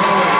Sorry.